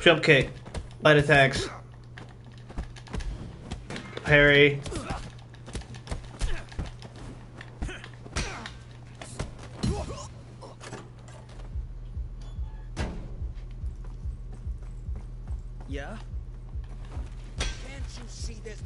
Jump kick. Light attacks. Parry. Yeah? Can't you see there's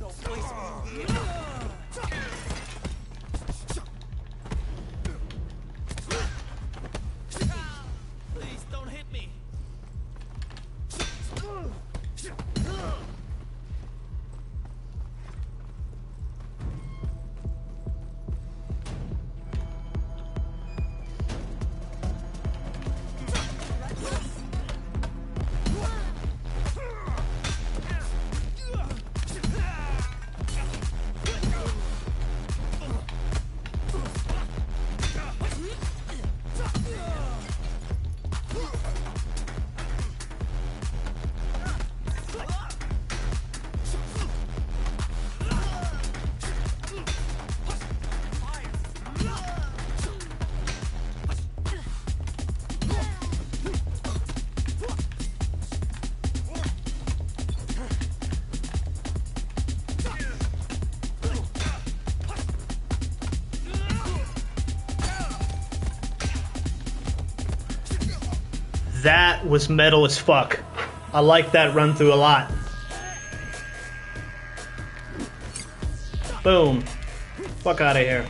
That was metal as fuck. I like that run through a lot. Boom. Fuck out of here.